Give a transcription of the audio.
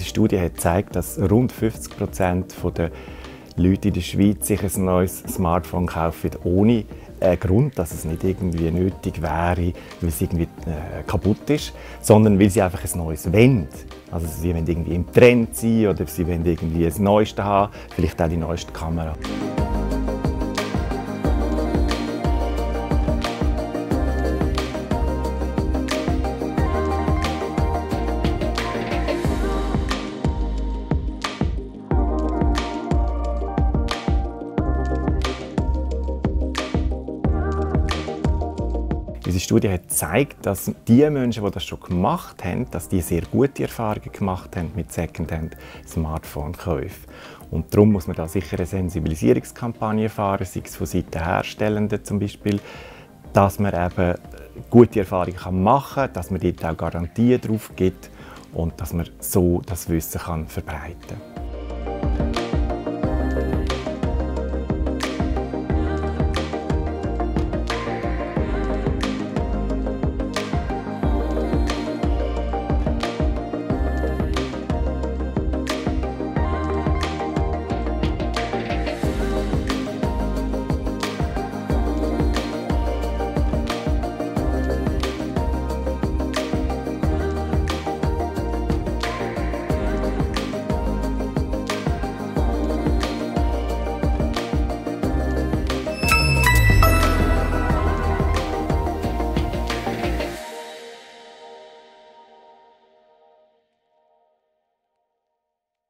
Studie hat gezeigt, dass rund 50 Prozent der Leute in der Schweiz sich ein neues Smartphone kaufen, ohne einen Grund, dass es nicht irgendwie nötig wäre, weil es irgendwie äh, kaputt ist, sondern weil sie einfach ein neues wollen. Also sie wollen irgendwie im Trend sein oder sie wollen irgendwie das Neueste haben, vielleicht auch die neueste Kamera. Unsere Studie hat gezeigt, dass die Menschen, die das schon gemacht haben, dass die sehr gute Erfahrungen gemacht haben mit Secondhand Smartphone-Käufen. Und darum muss man da sicher eine Sensibilisierungskampagne fahren, sei es von Seiten Herstellenden zum Beispiel, dass man eben gute Erfahrungen machen kann, dass man dort auch Garantien drauf gibt und dass man so das Wissen kann verbreiten kann.